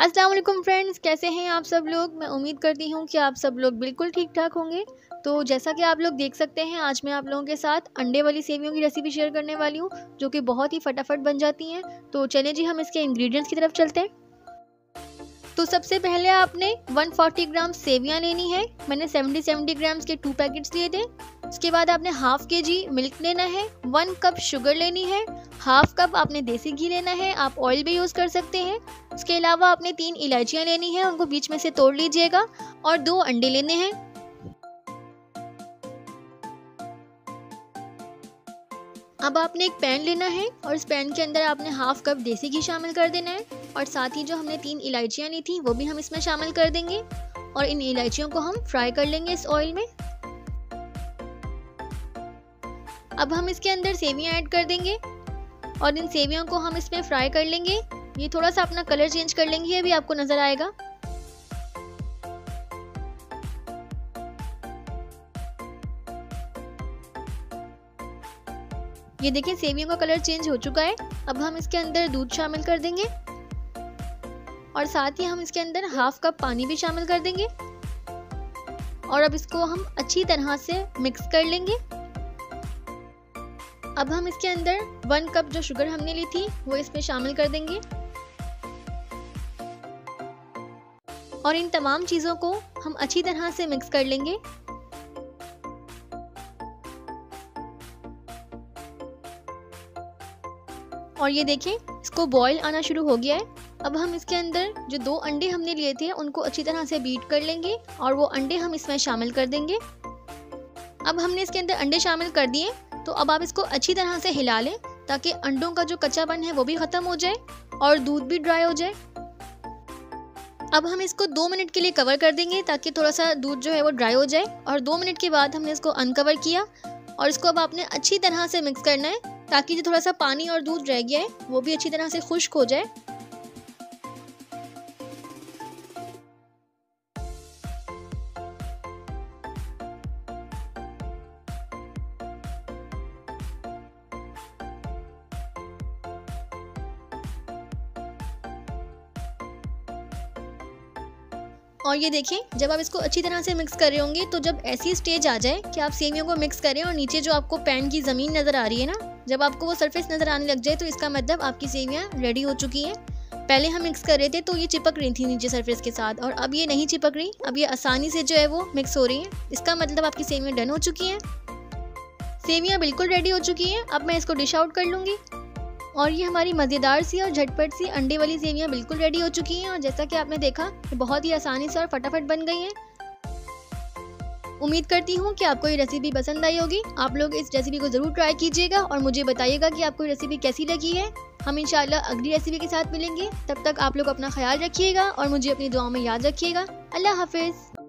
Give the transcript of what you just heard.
वालेकुम फ्रेंड्स, कैसे हैं आप सब लोग? मैं उम्मीद करती हूँ कि आप सब लोग बिल्कुल ठीक ठाक होंगे। तो जैसा कि आप लोग देख सकते हैं, आज मैं आप लोगों के साथ अंडे वाली सेवियों की रेसिपी शेयर करने वाली हूँ, जो कि बहुत ही फटाफट बन जाती हैं। तो चलें जी, हम इसके इंग्रेडिएंट्स की तरफ़ चलते हैं। तो सबसे पहले आपने 140 ग्राम सेवियाँ लेनी है। मैंने 70 70 ग्राम्स के टू पैकेट्स लिए थे। उसके बाद आपने हाफ़ के जी मिल्क लेना है वन कप शुगर लेनी है हाफ़ कप आपने देसी घी लेना है, आप ऑयल भी यूज़ कर सकते हैं। उसके अलावा आपने तीन इलायचियाँ लेनी है, उनको बीच में से तोड़ लीजिएगा और दो अंडे लेने हैं। अब आपने एक पैन लेना है और इस पैन के अंदर आपने हाफ़ कप देसी घी शामिल कर देना है और साथ ही जो हमने तीन इलायचियाँ ली थी, वो भी हम इसमें शामिल कर देंगे और इन इलायचियों को हम फ्राई कर लेंगे इस ऑयल में। अब हम इसके अंदर सेवियाँ ऐड कर देंगे और इन सेवियों को हम इसमें फ्राई कर लेंगे। ये थोड़ा सा अपना कलर चेंज कर लेंगे ये भी आपको नज़र आएगा। ये देखिए, सेवियों का कलर चेंज हो चुका है। अब हम इसके अंदर दूध शामिल कर देंगे और साथ ही हम इसके अंदर हाफ़ कप पानी भी शामिल कर देंगे। और अब इसको हम अच्छी तरह से मिक्स कर लेंगे। अब हम इसके अंदर वन कप जो शुगर हमने ली थी, वो इसमें शामिल कर देंगे। और इन तमाम चीज़ों को हम अच्छी तरह से मिक्स कर लेंगे। और ये देखें, इसको बॉईल आना शुरू हो गया है। अब हम इसके अंदर जो दो अंडे हमने लिए थे, उनको अच्छी तरह से बीट कर लेंगे और वो अंडे हम इसमें शामिल कर देंगे। अब हमने इसके अंदर अंडे शामिल कर दिए। तो अब आप इसको अच्छी तरह से हिला लें ताकि अंडों का जो कच्चापन है वो भी ख़त्म हो जाए और दूध भी ड्राई हो जाए। अब हम इसको दो मिनट के लिए कवर कर देंगे ताकि थोड़ा सा दूध जो है वो ड्राई हो जाए और दो मिनट के बाद हमने इसको अनकवर किया और इसको अब आपने अच्छी तरह से मिक्स करना है ताकि जो थोड़ा सा पानी और दूध रह गया है वो भी अच्छी तरह से खुश्क हो जाए। और ये देखें जब आप इसको अच्छी तरह से मिक्स कर रहे होंगे तो जब ऐसी स्टेज आ जाए कि आप सेवियों को मिक्स करें और नीचे जो आपको पैन की ज़मीन नज़र आ रही है ना, जब आपको वो सरफेस नज़र आने लग जाए तो इसका मतलब आपकी सेवियाँ रेडी हो चुकी हैं। पहले हम मिक्स कर रहे थे तो ये चिपक रही थी नीचे सरफेस के साथ और अब ये नहीं चिपक रही, अब ये आसानी से जो है वो मिक्स हो रही हैं। इसका मतलब आपकी सेवियाँ डन हो चुकी हैं। सेवियाँ बिल्कुल रेडी हो चुकी हैं। अब मैं इसको डिश आउट कर लूँगी। और ये हमारी मज़ेदार सी और झटपट सी अंडे वाली सेवियाँ बिल्कुल रेडी हो चुकी हैं और जैसा कि आपने देखा, ये बहुत ही आसानी से और फटाफट बन गई हैं। उम्मीद करती हूँ कि आपको ये रेसिपी पसंद आई होगी। आप लोग इस रेसिपी को ज़रूर ट्राई कीजिएगा और मुझे बताइएगा कि आपको ये रेसिपी कैसी लगी है। हम इंशाल्लाह अगली रेसिपी के साथ मिलेंगे। तब तक आप लोग अपना ख्याल रखिएगा और मुझे अपनी दुआओं में याद रखिएगा। अल्लाह हाफिज़।